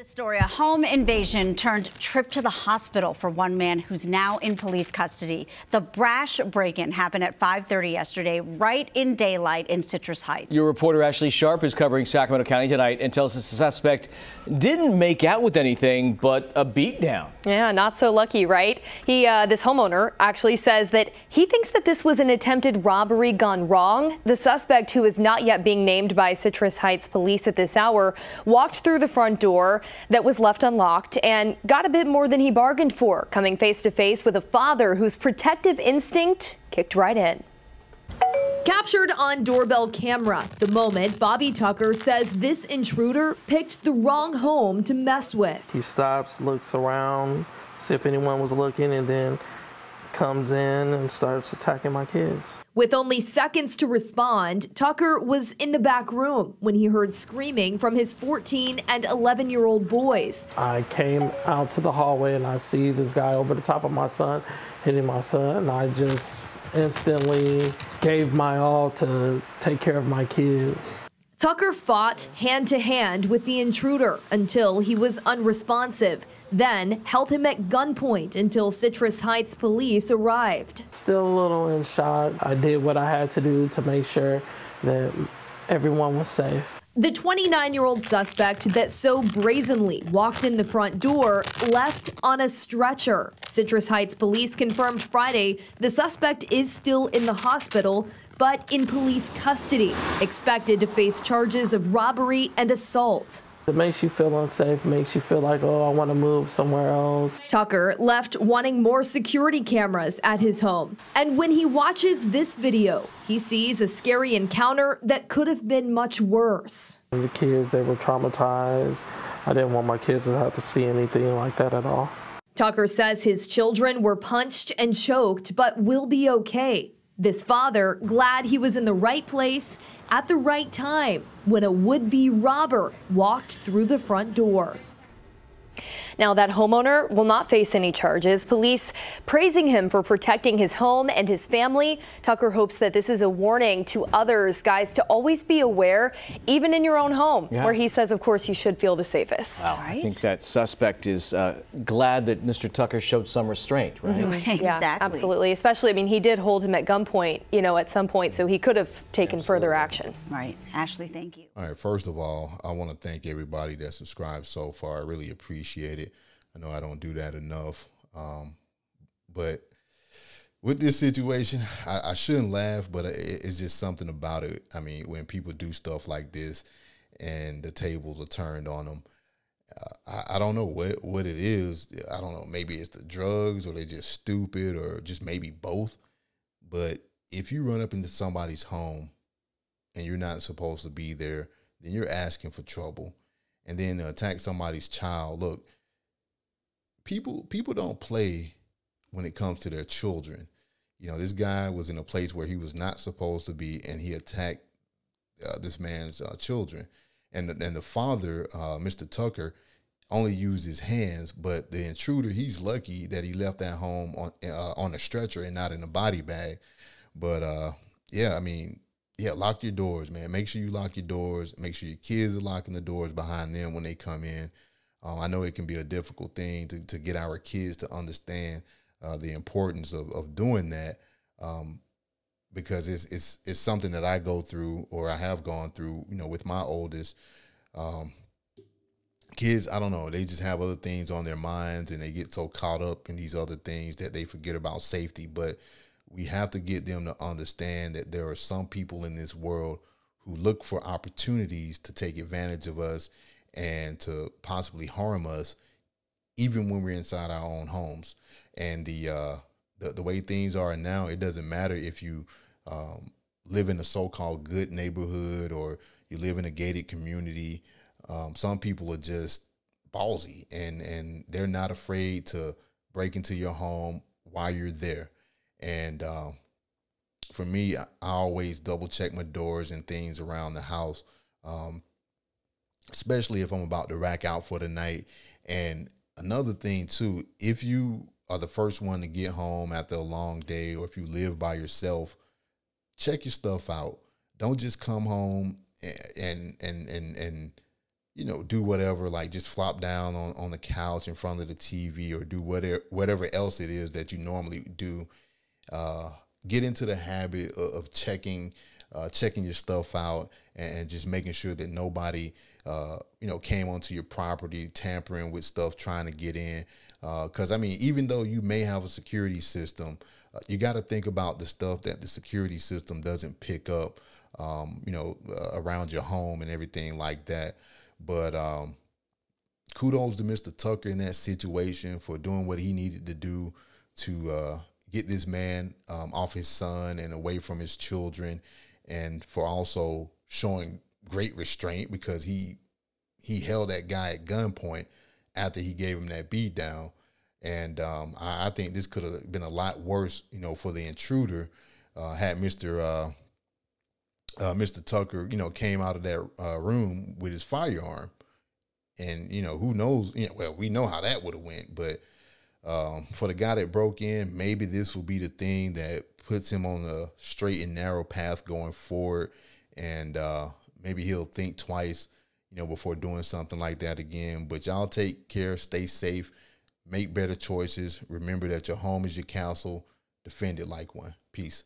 This story, a home invasion turned trip to the hospital for one man who's now in police custody. The brash break-in happened at 5:30 yesterday, right in daylight in Citrus Heights. Your reporter Ashley Sharp is covering Sacramento County tonight and tells us the suspect didn't make out with anything but a beatdown. Yeah, not so lucky, right? He, uh, this homeowner, actually says that he thinks that this was an attempted robbery gone wrong. The suspect, who is not yet being named by Citrus Heights police at this hour, walked through the front door that was left unlocked and got a bit more than he bargained for, coming face to face with a father whose protective instinct kicked right in. Captured on doorbell camera, the moment Bobby Tucker says this intruder picked the wrong home to mess with. He stops, looks around, see if anyone was looking, and then comes in and starts attacking my kids. With only seconds to respond, Tucker was in the back room when he heard screaming from his 14 and 11 year old boys. I came out to the hallway and I see this guy over the top of my son hitting my son, and I just instantly gave my all to take care of my kids. Tucker fought hand to hand with the intruder until he was unresponsive, then held him at gunpoint until Citrus Heights police arrived. Still a little in shock. I did what I had to do to make sure that everyone was safe. The 29 year old suspect that so brazenly walked in the front door left on a stretcher. Citrus Heights police confirmed Friday the suspect is still in the hospital, but in police custody, expected to face charges of robbery and assault. It makes you feel unsafe, makes you feel like, oh, I want to move somewhere else. Tucker left wanting more security cameras at his home. And when he watches this video, he sees a scary encounter that could have been much worse. The kids, they were traumatized. I didn't want my kids to have to see anything like that at all. Tucker says his children were punched and choked, but will be okay. This father glad he was in the right place at the right time when a would-be robber walked through the front door. Now, that homeowner will not face any charges. Police praising him for protecting his home and his family. Tucker hopes that this is a warning to others, guys, to always be aware, even in your own home, yeah. where he says, of course, you should feel the safest. Wow. Right? I think that suspect is uh, glad that Mr. Tucker showed some restraint, right? Mm -hmm. exactly. Yeah, absolutely. Especially, I mean, he did hold him at gunpoint, you know, at some point, so he could have taken absolutely. further action. Right. Ashley, thank you. All right. First of all, I want to thank everybody that subscribed so far. I really appreciate it. I know I don't do that enough. Um, but with this situation, I, I, shouldn't laugh, but it, it's just something about it. I mean, when people do stuff like this and the tables are turned on them, uh, I, I, don't know what, what it is. I don't know. Maybe it's the drugs or they're just stupid or just maybe both. But if you run up into somebody's home and you're not supposed to be there, then you're asking for trouble. And then attack somebody's child. Look, people people don't play when it comes to their children. You know, this guy was in a place where he was not supposed to be, and he attacked uh, this man's uh, children. And the, and the father, uh, Mr. Tucker, only used his hands, but the intruder, he's lucky that he left that home on uh, on a stretcher and not in a body bag. But uh, yeah, I mean, yeah, lock your doors, man. Make sure you lock your doors. Make sure your kids are locking the doors behind them when they come in. Um, I know it can be a difficult thing to, to get our kids to understand uh, the importance of, of doing that um, because it's, it's, it's something that I go through or I have gone through, you know, with my oldest. Um, kids, I don't know, they just have other things on their minds and they get so caught up in these other things that they forget about safety. But we have to get them to understand that there are some people in this world who look for opportunities to take advantage of us and to possibly harm us even when we're inside our own homes. And the uh, the, the way things are now, it doesn't matter if you um, live in a so-called good neighborhood or you live in a gated community. Um, some people are just ballsy and and they're not afraid to break into your home while you're there. And um, for me, I always double check my doors and things around the house um, especially if I'm about to rack out for the night. And another thing too, if you are the first one to get home after a long day, or if you live by yourself, check your stuff out. Don't just come home and and and and you know, do whatever, like just flop down on, on the couch in front of the TV or do whatever whatever else it is that you normally do. Uh, get into the habit of, of checking uh, checking your stuff out and, just making sure that nobody uh, you know came onto your property tampering with stuff trying to get in because uh, I mean even though you may have a security system uh, you got to think about the stuff that the security system doesn't pick up um, you know uh, around your home and everything like that but um, kudos to Mr. Tucker in that situation for doing what he needed to do to uh, get this man um, off his son and away from his children, and for also showing great restraint because he he held that guy at gunpoint after he gave him that beat down. And um, I, I, think this could have been a lot worse, you know, for the intruder uh, had Mr. Uh, uh, Mr. Tucker, you know, came out of that uh, room with his firearm, and you know, who knows? You know, well, we know how that would have went, but um, for the guy that broke in, maybe this will be the thing that puts him on the straight and narrow path going forward, and uh, maybe he'll think twice, you know, before doing something like that again. But y'all take care, stay safe, make better choices. Remember that your home is your castle. Defend it like one. Peace.